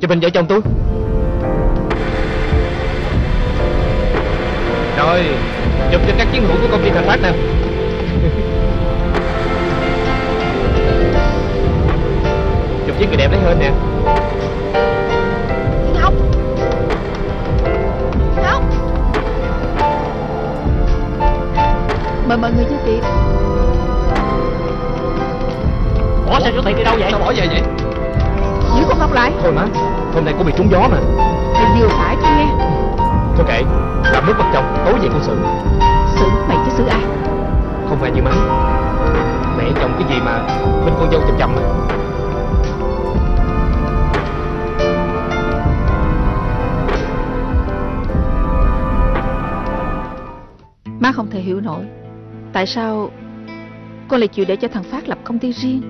chụp hình vợ chồng tôi. Rồi Chụp cho các chiến hữu của công ty Thành Phát nè. Chụp với người đẹp đấy hơn nè. Ngọc. Ngọc. Mời mọi người vô tiệc Bỏ sao số tiền đi đâu vậy? Sao bỏ về vậy Giữ con Ngọc lại. Thôi má Hôm nay cô bị trúng gió mà. Thầy vừa phải chứ nghe? Thôi kệ Làm nước mặt chồng Tối về con xử Xử mày chứ xử ai? Không phải như má. Mẹ chồng cái gì mà Bên con dâu chầm chầm mà. Má không thể hiểu nổi Tại sao Con lại chịu để cho thằng Phát lập công ty riêng.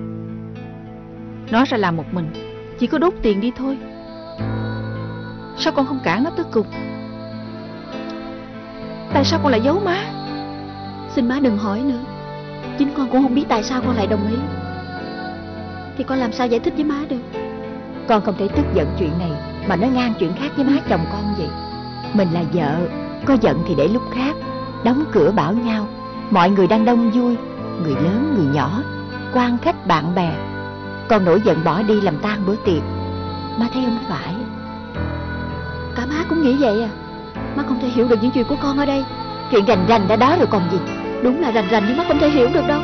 Nó ra làm một mình chỉ có đốt tiền đi thôi. Sao con không cản nó tới cùng? Tại sao con lại giấu má? Xin má đừng hỏi nữa. Chính con cũng không biết tại sao con lại đồng ý. Thì con làm sao giải thích với má được? Con không thể tức giận chuyện này, Mà nói ngang chuyện khác với má chồng con vậy. Mình là vợ, Có giận thì để lúc khác. Đóng cửa bảo nhau, Mọi người đang đông vui, Người lớn, người nhỏ, quan khách, bạn bè. Con nổi giận bỏ đi làm tan bữa tiệc. Má thấy không phải. Cả má cũng nghĩ vậy à. Má không thể hiểu được những chuyện của con ở đây. Chuyện rành rành đã đó rồi còn gì. Đúng là rành rành nhưng má không thể hiểu được đâu.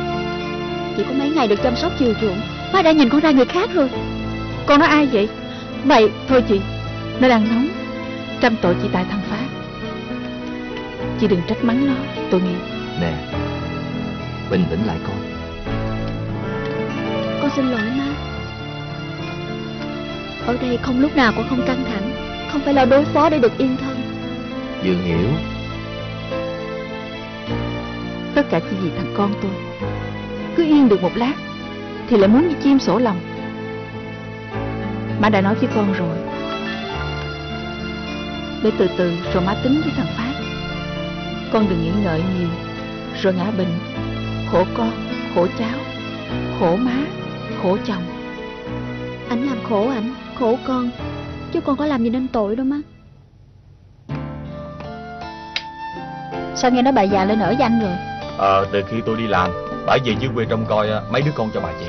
Chỉ có mấy ngày được chăm sóc chiều chuộng, Má đã nhìn con ra người khác rồi. Con nói ai vậy? Mày, Thôi chị. Nó đang nóng. Trăm tội chỉ tại thằng Phát. Chị đừng trách mắng nó, Tôi nghĩ. Nè, Bình tĩnh lại Con xin lỗi má. Ở đây không lúc nào con không căng thẳng Không phải là đối phó để được yên thân. Dương hiểu. Tất cả chỉ vì thằng con tôi Cứ yên được một lát Thì lại muốn như chim sổ lòng. Má đã nói với con rồi. Để từ từ rồi má tính với thằng Phát. Con đừng nghĩ ngợi nhiều Rồi ngã bệnh. Khổ con, khổ cháu Khổ má, khổ chồng Ảnh làm khổ ảnh, khổ con Chứ con có làm gì nên tội đâu má Sao nghe nói bà già lên ở với anh rồi Ờ, từ khi tôi đi làm, bà về dưới quê trông coi à, mấy đứa con cho bà chị.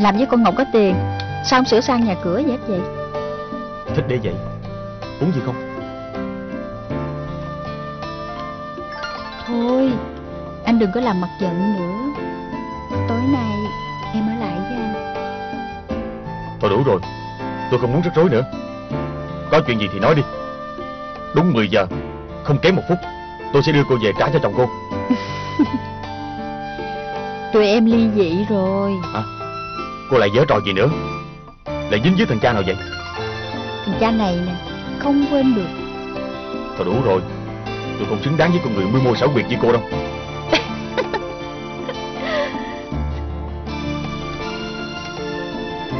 Làm với con Ngọc có tiền Sao không sửa sang nhà cửa vậy vậy Thích để vậy. Uống gì không? Anh đừng có làm mặt giận nữa Tối nay em ở lại với anh Thôi đủ rồi, tôi không muốn rắc rối nữa. Có chuyện gì thì nói đi. Đúng 10 giờ, không kém một phút, tôi sẽ đưa cô về trả cho chồng cô. Tụi em ly dị rồi Cô lại giở trò gì nữa? Lại dính với thằng cha nào vậy? Thằng cha này nè Không quên được Thôi đủ rồi, tôi không xứng đáng với con người mưu mô xảo quyệt như cô đâu.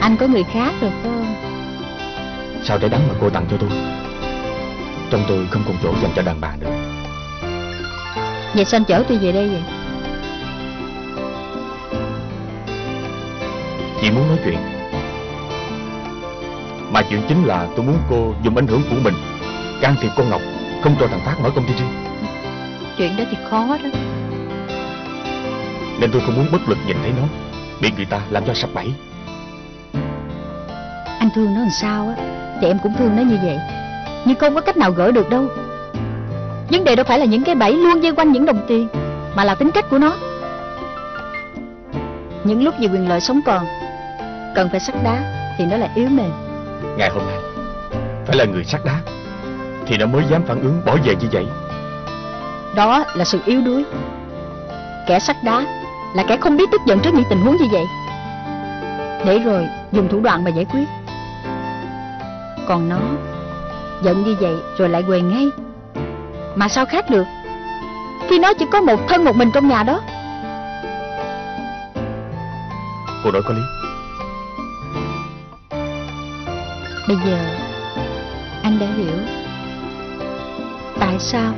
Anh có người khác rồi phải không? Sao trái đắng mà cô tặng cho tôi? Trong tôi không còn chỗ dành cho đàn bà nữa. Vậy sao anh chở tôi về đây vậy? Chị muốn nói chuyện. Mà chuyện chính là tôi muốn cô dùng ảnh hưởng của mình. Can thiệp con Ngọc Không cho thằng Phát mở công ty riêng Chuyện đó thì khó đó Nên tôi không muốn bất lực nhìn thấy nó Bị người ta làm cho sập bẫy thương nó làm sao á. Thì em cũng thương nó như vậy. Nhưng không có cách nào gỡ được đâu. Vấn đề đâu phải là những cái bẫy luôn dây quanh những đồng tiền Mà là tính cách của nó. Những lúc vì quyền lợi sống còn Cần phải sắt đá Thì nó lại yếu mềm. Ngày hôm nay Phải là người sắt đá Thì nó mới dám phản ứng bỏ về như vậy. Đó là sự yếu đuối. Kẻ sắt đá Là kẻ không biết tức giận trước những tình huống như vậy. Để rồi dùng thủ đoạn mà giải quyết Còn nó. Giận như vậy rồi lại quề ngay. Mà sao khác được? Khi nó chỉ có một thân một mình trong nhà đó. Cô nói có lý. Bây giờ Anh đã hiểu Tại sao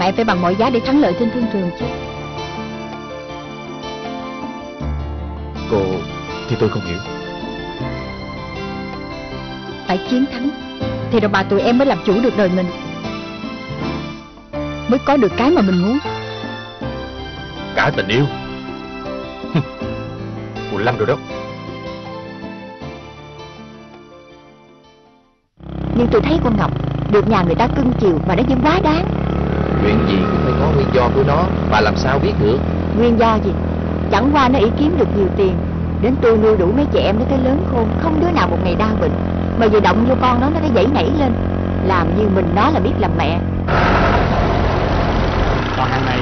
em phải bằng mọi giá để thắng lợi trên thương trường chứ. Cô Thì tôi không hiểu Phải chiến thắng. Thì đồng bà tụi em mới làm chủ được đời mình. Mới có được cái mà mình muốn. Cả tình yêu. Cô Lâm rồi đó. Nhưng tôi thấy con Ngọc Được nhà người ta cưng chiều mà nó vẫn quá đáng Chuyện gì cũng phải có nguyên do của nó. Bà làm sao biết được? Nguyên do gì? Chẳng qua nó ý kiếm được nhiều tiền. Đến tôi nuôi đủ mấy chị em nó tới lớn khôn Không đứa nào một ngày đau bệnh Mà vừa động vô con nó nó đã dãy nảy lên. Làm như mình nó là biết làm mẹ. Còn hàng này?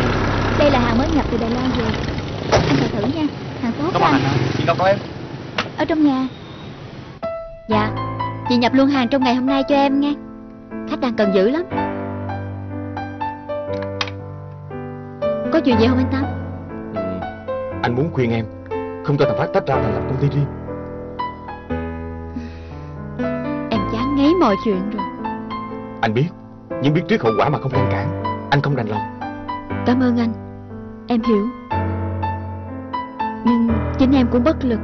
Đây là hàng mới nhập từ Đài Loan về. Anh thử thử nha. Hàng tốt có anh? Chị đâu em? Ở trong nhà. Dạ. Chị nhập luôn hàng trong ngày hôm nay cho em nghe Khách đang cần dữ lắm. Có chuyện gì không anh Tám? Ừ, Anh muốn khuyên em Không cho thằng Phát tách ra thành lập công ty riêng mọi chuyện rồi. Anh biết Nhưng biết trước hậu quả mà không ngăn cản. Anh không đành lòng. Cảm ơn anh. Em hiểu. Nhưng chính em cũng bất lực.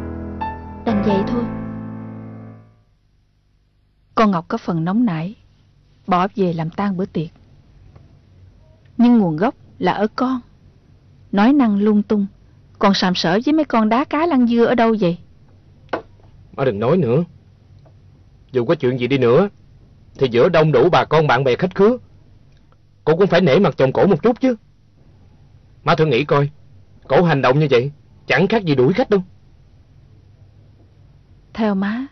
Đành vậy thôi. Con Ngọc có phần nóng nảy Bỏ về làm tan bữa tiệc. Nhưng nguồn gốc là ở con. Nói năng lung tung Còn sàm sỡ với mấy con đá cá lăn dưa ở đâu vậy? Má đừng nói nữa Dù có chuyện gì đi nữa Thì giữa đông đủ bà con bạn bè khách khứa Cô cũng phải nể mặt chồng cổ một chút chứ. Má thử nghĩ coi Cổ hành động như vậy Chẳng khác gì đuổi khách đâu. Theo má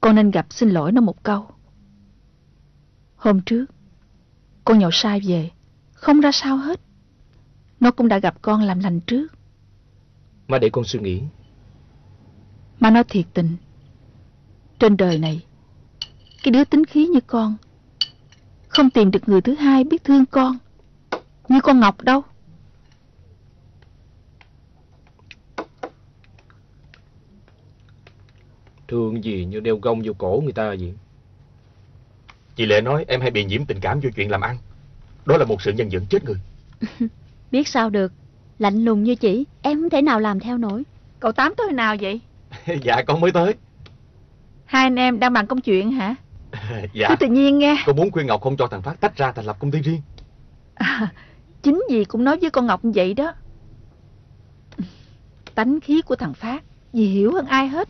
Con nên gặp xin lỗi nó một câu. Hôm trước Con nhậu sai về Không ra sao hết. Nó cũng đã gặp con làm lành trước. Má để con suy nghĩ. Má nói thiệt tình Trên đời này. Cái đứa tính khí như con. Không tìm được người thứ hai biết thương con. Như con Ngọc đâu. Thương gì như đeo gông vô cổ người ta vậy? Chị Lệ nói em hay bị nhiễm tình cảm vô chuyện làm ăn. Đó là một sự nhân dẫn chết người. Biết sao được. Lạnh lùng như chị Em không thể nào làm theo nổi. Cậu Tám tới nào vậy? Dạ con mới tới Hai anh em đang bàn công chuyện hả? Dạ. Cứ tự nhiên nghe. Con muốn khuyên Ngọc không cho thằng Phát tách ra thành lập công ty riêng. À, Chính gì cũng nói với con Ngọc như vậy đó. Tánh khí của thằng Phát Dì hiểu hơn ai hết.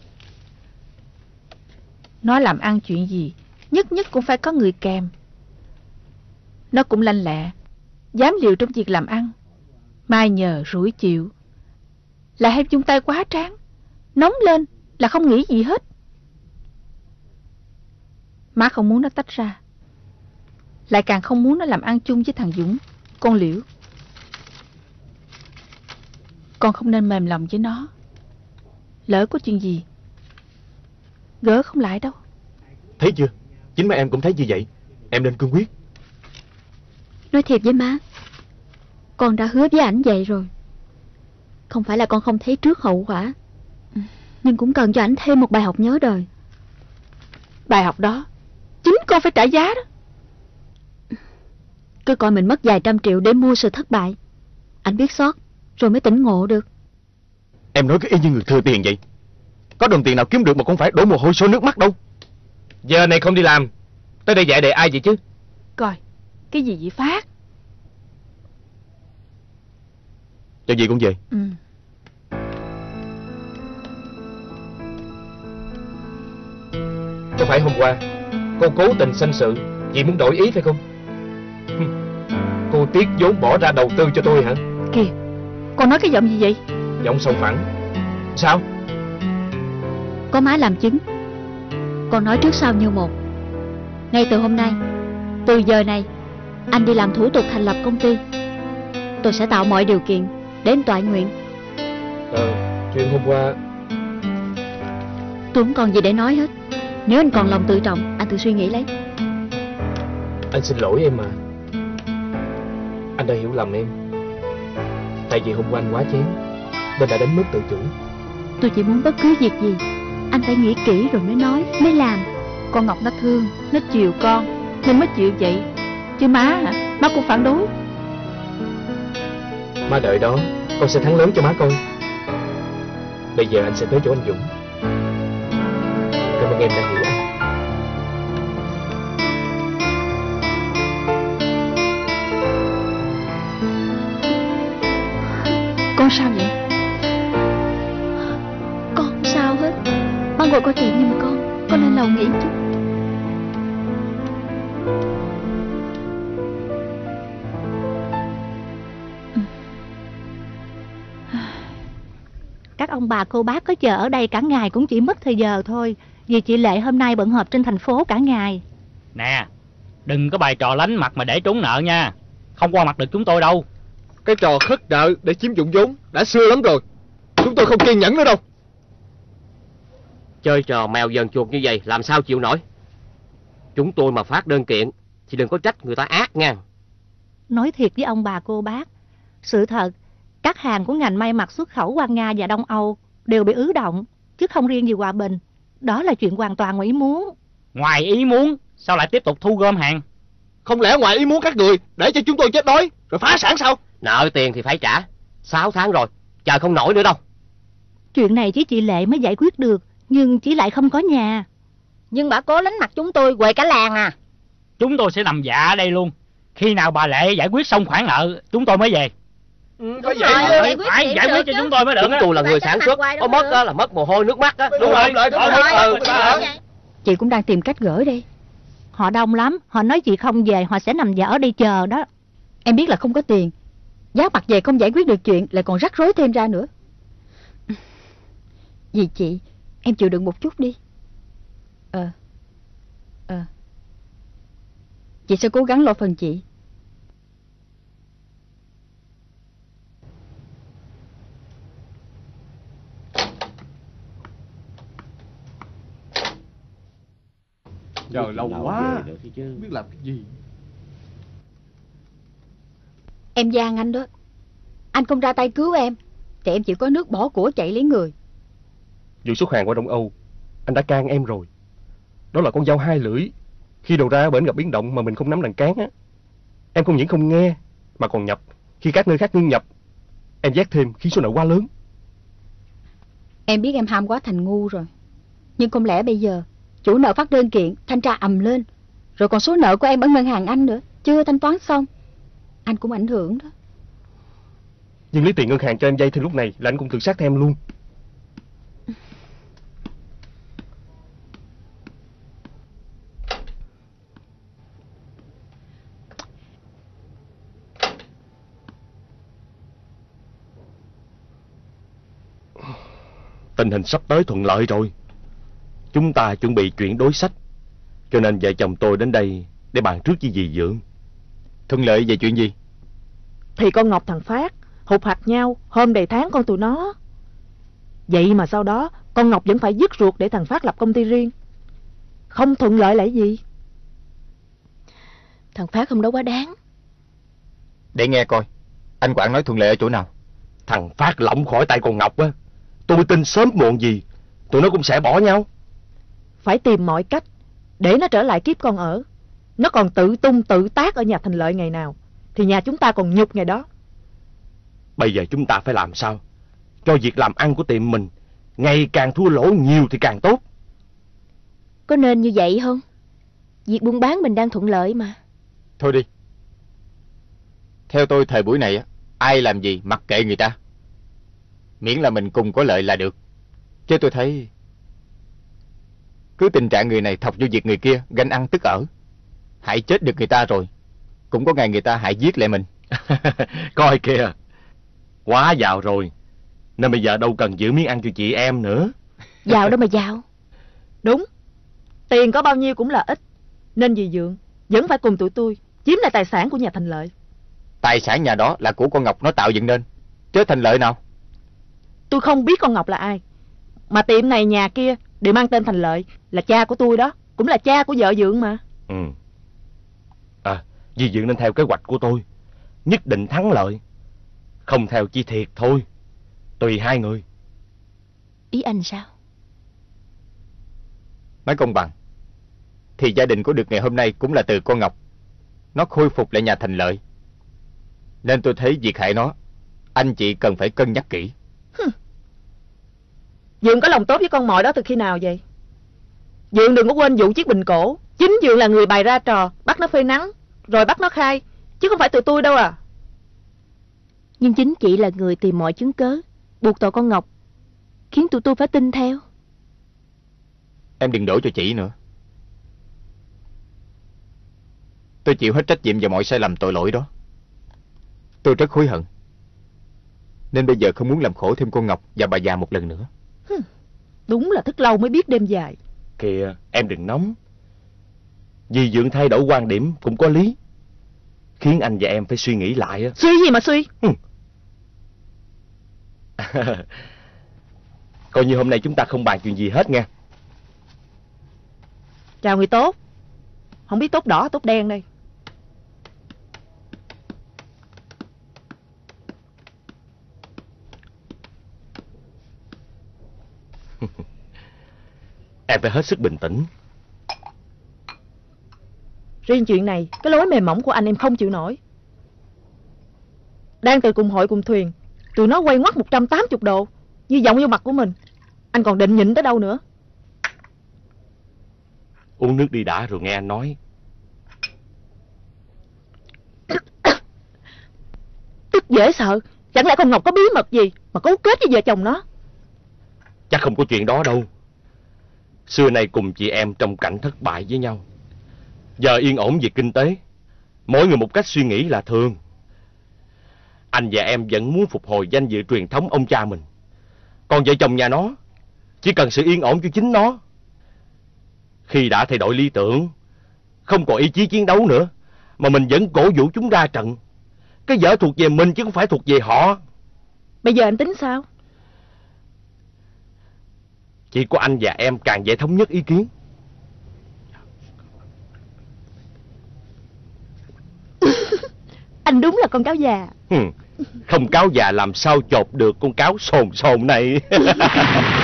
Nó làm ăn chuyện gì Nhất nhất cũng phải có người kèm. Nó cũng lanh lẹ Dám liều trong việc làm ăn. Mai nhờ rủi chịu. Lại hay chung tay quá tráng Nóng lên là không nghĩ gì hết Má không muốn nó tách ra. Lại càng không muốn nó làm ăn chung với thằng Dũng Con Liễu. Con không nên mềm lòng với nó. Lỡ có chuyện gì Gỡ không lại đâu. Thấy chưa? Chính mấy em cũng thấy như vậy. Em nên cương quyết. Nói thiệt với má Con đã hứa với ảnh vậy rồi. Không phải là con không thấy trước hậu quả Nhưng cũng cần cho ảnh thêm một bài học nhớ đời. Bài học đó Chính con phải trả giá đó. Cứ coi mình mất vài trăm triệu để mua sự thất bại. Ảnh biết sót Rồi mới tỉnh ngộ được. Em nói cái y như người thừa tiền vậy. Có đồng tiền nào kiếm được mà không phải đổ mồ hôi sôi nước mắt đâu. Giờ này không đi làm Tới đây dạy đề ai vậy chứ? Coi Cái gì vậy Phát? Cho gì cũng về. Ừ. Có phải hôm qua Cô cố tình sanh sự. Vì muốn đổi ý phải không? Cô tiếc vốn bỏ ra đầu tư cho tôi hả? Kìa Con nói cái giọng gì vậy? Giọng sòng phẳng. Sao? Có má làm chứng. Con nói trước sau như một. Ngay từ hôm nay Từ giờ này Anh đi làm thủ tục thành lập công ty. Tôi sẽ tạo mọi điều kiện Để anh tọa nguyện. Ờ Chuyện hôm qua Tôi không còn gì để nói hết Nếu anh còn lòng tự trọng Anh tự suy nghĩ lấy. Anh xin lỗi em mà. Anh đã hiểu lầm em. Tại vì hôm qua anh quá chén Nên đã đánh mất tự chủ. Tôi chỉ muốn bất cứ việc gì Anh phải nghĩ kỹ rồi mới nói Mới làm. Con Ngọc nó thương Nó chiều con Nên mới chịu vậy. Chứ má hả? Má cũng phản đối. Má đợi đó Con sẽ thắng lớn cho má coi Bây giờ anh sẽ tới chỗ anh Dũng Cảm ơn em đã hiểu anh Con sao vậy? Con không sao hết. Má ngồi có chuyện nhưng mà con Con nên lòng nghĩ chút. Các ông bà cô bác có chờ ở đây cả ngày cũng chỉ mất thời giờ thôi. Vì chị Lệ hôm nay bận họp trên thành phố cả ngày. Nè, đừng có bài trò lánh mặt mà để trốn nợ nha. Không qua mặt được chúng tôi đâu. Cái trò khất nợ để chiếm dụng vốn Đã xưa lắm rồi Chúng tôi không kiên nhẫn nữa đâu Chơi trò mèo dần chuột như vậy làm sao chịu nổi Chúng tôi mà phát đơn kiện Thì đừng có trách người ta ác nha Nói thiệt với ông bà cô bác. Sự thật, các hàng của ngành may mặc xuất khẩu qua Nga và Đông Âu đều bị ứ động, chứ không riêng gì Hòa Bình. Đó là chuyện hoàn toàn ngoài ý muốn. Ngoài ý muốn, sao lại tiếp tục thu gom hàng? Không lẽ ngoài ý muốn các người Để cho chúng tôi chết đói Rồi phá sản sao Nợ tiền thì phải trả 6 tháng rồi Chờ không nổi nữa đâu Chuyện này chỉ chị Lệ mới giải quyết được, nhưng chị lại không có nhà. Nhưng bà cố lánh mặt chúng tôi quậy cả làng à Chúng tôi sẽ nằm dạ ở đây luôn. Khi nào bà Lệ giải quyết xong khoản nợ, chúng tôi mới về. Phải vậy rồi, giải quyết phải giải quyết cho chúng tôi mới được Chúng tôi là người sản xuất Có mất á là mất mồ hôi nước mắt á. Đúng rồi, rồi đúng rồi. Ừ? Chị cũng đang tìm cách gửi đây Họ đông lắm, họ nói chị không về, họ sẽ nằm dạ ở đây chờ đó. Em biết là không có tiền. Giá mặt về không giải quyết được chuyện Lại còn rắc rối thêm ra nữa. Vì chị? Em chịu đựng một chút đi. Ờ Ờ. Chị sẽ cố gắng lo phần chị Chờ lâu quá. Không biết làm cái gì. Em gian anh đó. Anh không ra tay cứu em Thì em chỉ có nước bỏ của chạy lấy người. Vụ xuất hàng qua Đông Âu Anh đã can em rồi. Đó là con dao hai lưỡi. Khi đầu ra bển gặp biến động mà mình không nắm đàn cán á Em không những không nghe Mà còn nhập. Khi các nơi khác ngưng nhập Em giác thêm khiến số nợ quá lớn. Em biết em ham quá thành ngu rồi. Nhưng không lẽ bây giờ Chủ nợ phát đơn kiện Thanh tra ầm lên. Rồi còn số nợ của em ở ngân hàng anh nữa Chưa thanh toán xong. Anh cũng ảnh hưởng đó. Nhưng lấy tiền ngân hàng cho em vay thêm lúc này Là anh cũng tự sát thêm luôn. Tình hình sắp tới thuận lợi rồi Chúng ta chuẩn bị chuyển đối sách. Cho nên vợ chồng tôi đến đây Để bàn trước với dì dưỡng. Thuận lợi về chuyện gì? Thì con Ngọc thằng Phát Hụt hạt nhau Hôm đầy tháng con tụi nó. Vậy mà sau đó Con Ngọc vẫn phải dứt ruột để thằng Phát lập công ty riêng. Không thuận lợi là gì? Thằng Phát không đó quá đáng. Để nghe coi Anh Quảng nói thuận lợi ở chỗ nào? Thằng Phát lỏng khỏi tay con Ngọc á. Tôi tin sớm muộn gì Tụi nó cũng sẽ bỏ nhau Phải tìm mọi cách Để nó trở lại kiếp con ở. Nó còn tự tung tự tác ở nhà thành lợi ngày nào Thì nhà chúng ta còn nhục ngày đó. Bây giờ chúng ta phải làm sao? Cho việc làm ăn của tiệm mình Ngày càng thua lỗ nhiều thì càng tốt. Có nên như vậy không? Việc buôn bán mình đang thuận lợi mà. Thôi đi. Theo tôi thời buổi này á Ai làm gì mặc kệ người ta. Miễn là mình cùng có lợi là được. Chứ tôi thấy Cứ tình trạng người này thọc vô việc người kia Ganh ăn tức ở. Hại chết được người ta rồi. Cũng có ngày người ta hại giết lại mình. Coi kìa. Quá giàu rồi. Nên bây giờ đâu cần giữ miếng ăn cho chị em nữa. Giàu đâu mà giàu. Đúng. Tiền có bao nhiêu cũng là ít. Nên dì Dượng vẫn phải cùng tụi tôi Chiếm lại tài sản của nhà thành lợi. Tài sản nhà đó là của con Ngọc nó tạo dựng nên. Chứ thành lợi nào. Tôi không biết con Ngọc là ai. Mà tiệm này nhà kia đều mang tên thành lợi Là cha của tôi đó Cũng là cha của vợ Dượng mà. Ừ. À Dì Dượng nên theo kế hoạch của tôi Nhất định thắng lợi. Không theo chi thiệt thôi Tùy hai người. Ý anh sao? Nói công bằng Thì gia đình của được ngày hôm nay cũng là từ con Ngọc. Nó khôi phục lại nhà thành lợi. Nên tôi thấy việc hại nó Anh chị cần phải cân nhắc kỹ Dượng có lòng tốt với con mồi đó từ khi nào vậy? Dượng đừng có quên vụ chiếc bình cổ. Chính Dượng là người bày ra trò, bắt nó phơi nắng, rồi bắt nó khai. Chứ không phải tụi tôi đâu à. Nhưng chính chị là người tìm mọi chứng cớ, buộc tội con Ngọc, khiến tụi tôi phải tin theo. Em đừng đổ cho chị nữa. Tôi chịu hết trách nhiệm vào mọi sai lầm tội lỗi đó. Tôi rất hối hận. Nên bây giờ không muốn làm khổ thêm con Ngọc và bà già một lần nữa. Đúng là thức lâu mới biết đêm dài. Kìa, em đừng nóng. Vì Dượng thay đổi quan điểm cũng có lý. Khiến anh và em phải suy nghĩ lại. Suy gì mà suy? Coi như hôm nay chúng ta không bàn chuyện gì hết nha. Chào người tốt. Không biết tốt đỏ tốt đen đây. Em phải hết sức bình tĩnh. Riêng chuyện này, cái lối mềm mỏng của anh em không chịu nổi. Đang từ cùng hội cùng thuyền, tụi nó quay ngoắt 180 độ, như giọng vô mặt của mình. Anh còn định nhịn tới đâu nữa? Uống nước đi đã rồi nghe anh nói. Tức dễ sợ, chẳng lẽ con Ngọc có bí mật gì mà cấu kết với vợ chồng nó? Chắc không có chuyện đó đâu. Xưa nay cùng chị em trong cảnh thất bại với nhau. Giờ yên ổn về kinh tế. Mỗi người một cách suy nghĩ là thường. Anh và em vẫn muốn phục hồi danh dự truyền thống ông cha mình. Còn vợ chồng nhà nó, chỉ cần sự yên ổn cho chính nó. Khi đã thay đổi lý tưởng, không còn ý chí chiến đấu nữa, mà mình vẫn cổ vũ chúng ra trận. Cái vợ thuộc về mình chứ không phải thuộc về họ. Bây giờ anh tính sao? Chỉ có anh và em càng dễ thống nhất ý kiến. Anh đúng là con cáo già. Không cáo già làm sao chộp được con cáo sồn sồn này.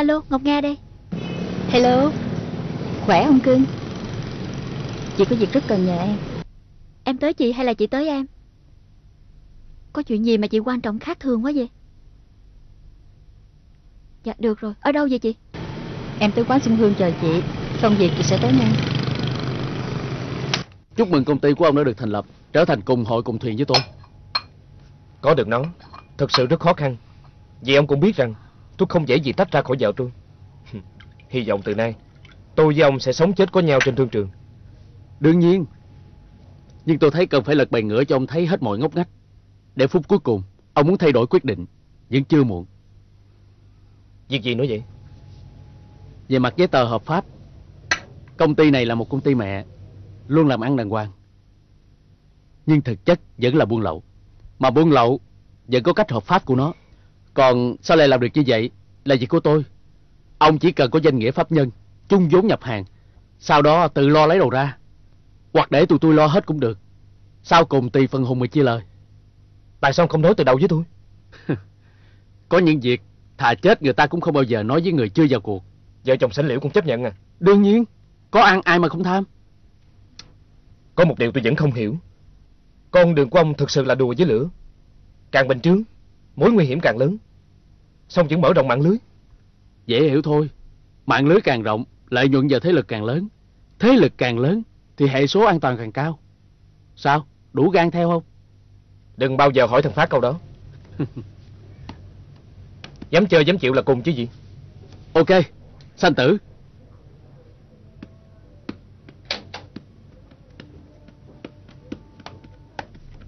Alo, Ngọc Nga đây. Hello. Khỏe không cưng? Chị có việc rất cần nhờ em. Em tới chị hay là chị tới em? Có chuyện gì mà chị quan trọng khác thường quá vậy? Dạ được rồi, ở đâu vậy chị? Em tới quán Xuân Hương chờ chị. Xong việc chị sẽ tới ngay. Chúc mừng công ty của ông đã được thành lập, trở thành cùng hội cùng thuyền với tôi. Có được nó, thật sự rất khó khăn. Vì ông cũng biết rằng tôi không dễ gì tách ra khỏi vợ tôi. Hy vọng từ nay, tôi với ông sẽ sống chết có nhau trên thương trường. Đương nhiên. Nhưng tôi thấy cần phải lật bài ngửa cho ông thấy hết mọi ngóc ngách. Để phút cuối cùng, ông muốn thay đổi quyết định, vẫn chưa muộn. Việc gì nữa vậy? Về mặt giấy tờ hợp pháp, công ty này là một công ty mẹ, luôn làm ăn đàng hoàng. Nhưng thực chất vẫn là buôn lậu. Mà buôn lậu vẫn có cách hợp pháp của nó. Còn sao lại làm được như vậy là việc của tôi. Ông chỉ cần có danh nghĩa pháp nhân, chung vốn nhập hàng, sau đó tự lo lấy đầu ra. Hoặc để tụi tôi lo hết cũng được. Sau cùng tùy phần hùng mà chia lời. Tại sao ông không nói từ đầu với tôi? Có những việc thà chết người ta cũng không bao giờ nói với người chưa vào cuộc. Vợ chồng sánh liễu cũng chấp nhận à. Đương nhiên, có ăn ai mà không tham. Có một điều tôi vẫn không hiểu. Con đường của ông thực sự là đùa với lửa. Càng bành trướng, mối nguy hiểm càng lớn. Xong vẫn mở rộng mạng lưới. Dễ hiểu thôi. Mạng lưới càng rộng, lợi nhuận và thế lực càng lớn. Thế lực càng lớn, thì hệ số an toàn càng cao. Sao? Đủ gan theo không? Đừng bao giờ hỏi thằng Phát câu đó. dám chơi dám chịu là cùng chứ gì. Ok, sanh tử.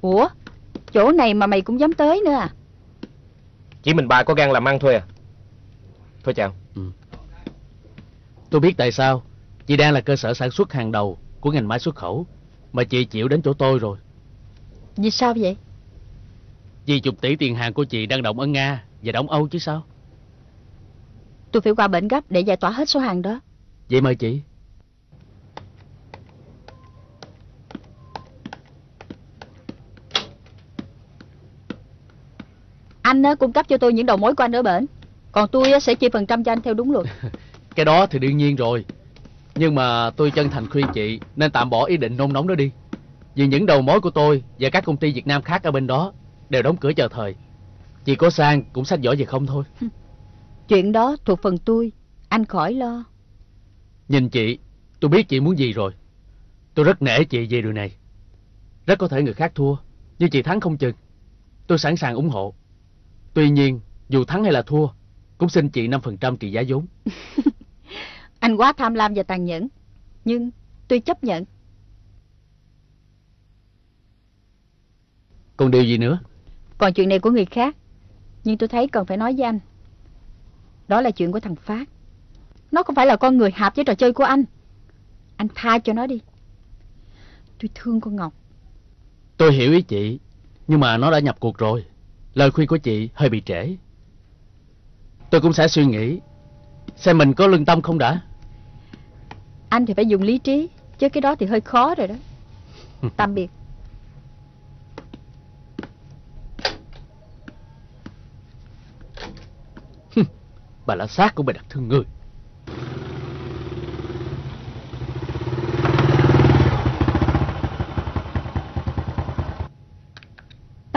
Ủa? Chỗ này mà mày cũng dám tới nữa à? Chỉ mình bà có gan làm ăn thôi à. Thôi chào. Tôi biết tại sao. Chị đang là cơ sở sản xuất hàng đầu của ngành máy xuất khẩu. Mà chị chịu đến chỗ tôi rồi. Vì sao vậy? Vì chục tỷ tiền hàng của chị đang động ở Nga và Đông Âu chứ sao? Tôi phải qua bệnh gấp để giải tỏa hết số hàng đó. Vậy mời chị. Anh cung cấp cho tôi những đầu mối của anh ở bển. Còn tôi sẽ chia phần trăm cho anh theo đúng luật. Cái đó thì đương nhiên rồi. Nhưng mà tôi chân thành khuyên chị Nên tạm bỏ ý định nôn nóng đó đi. Vì những đầu mối của tôi Và các công ty Việt Nam khác ở bên đó Đều đóng cửa chờ thời. Chị có sang cũng sách giỏi về không thôi. Chuyện đó thuộc phần tôi. Anh khỏi lo. Nhìn chị Tôi biết chị muốn gì rồi. Tôi rất nể chị về điều này. Rất có thể người khác thua Nhưng chị thắng không chừng. Tôi sẵn sàng ủng hộ Tuy nhiên dù thắng hay là thua Cũng xin chị 5% trị giá vốn. Anh quá tham lam và tàn nhẫn Nhưng tôi chấp nhận. Còn điều gì nữa? Còn chuyện này của người khác Nhưng tôi thấy cần phải nói với anh. Đó là chuyện của thằng Phát. Nó không phải là con người hạp với trò chơi của anh. Anh tha cho nó đi. Tôi thương con Ngọc. Tôi hiểu ý chị Nhưng mà nó đã nhập cuộc rồi Lời khuyên của chị hơi bị trễ. Tôi cũng sẽ suy nghĩ Xem mình có lương tâm không đã. Anh thì phải dùng lý trí Chứ cái đó thì hơi khó rồi đó. Tạm biệt. Bà là xác của bà đặt thương người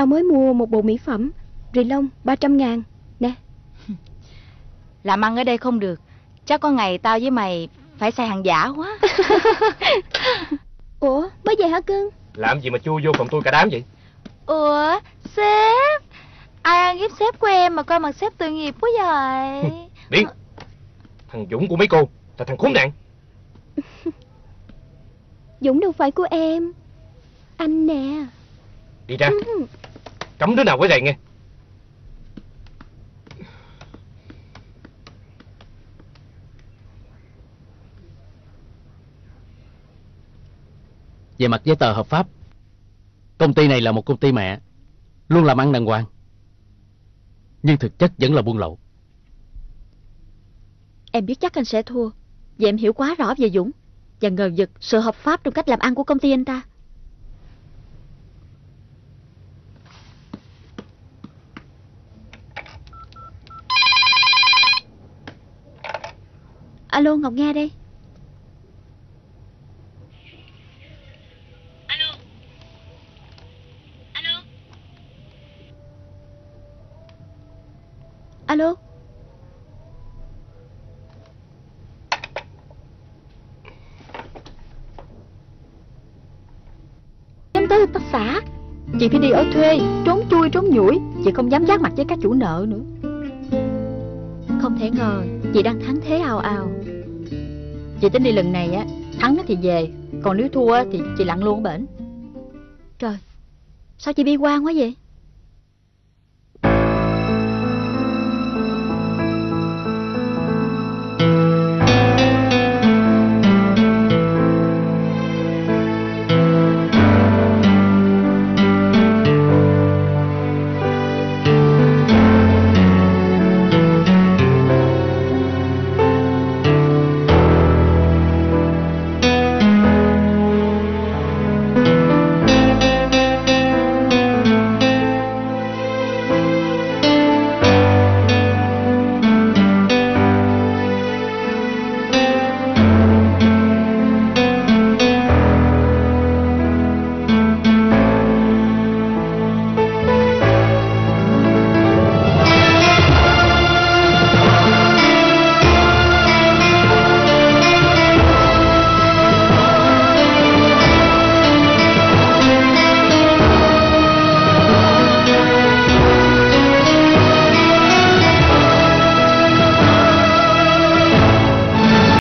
Tao mới mua một bộ mỹ phẩm Rì lông 300 ngàn Nè. Làm ăn ở đây không được Chắc có ngày tao với mày phải xài hàng giả quá. Ủa mới về hả cưng? Làm gì mà chui vô phòng tôi cả đám vậy? Ủa sếp Ai ăn hiếp sếp của em mà coi mặt sếp tội nghiệp quá vậy? Điên Thằng Dũng của mấy cô Là thằng khốn nạn. Dũng đâu phải của em. Anh nè. Đi ra Cấm đứa nào quấy rầy nghe. Về mặt giấy tờ hợp pháp Công ty này là một công ty mẹ Luôn làm ăn đàng hoàng. Nhưng thực chất vẫn là buôn lậu. Em biết chắc anh sẽ thua Vì em hiểu quá rõ về Dũng Và ngờ vực sự hợp pháp trong cách làm ăn của công ty anh ta Alo Ngọc Nga đây. Alo. Em tới hợp tác xã. Chị phải đi ở thuê Trốn chui trốn nhủi. Chị không dám giác mặt với các chủ nợ nữa. Không thể ngờ Chị đang thắng thế ào ào Chị tính đi lần này á, Thắng thì về, Còn nếu thua thì chị lặn luôn ở bển. Trời, Sao chị bi quan quá vậy?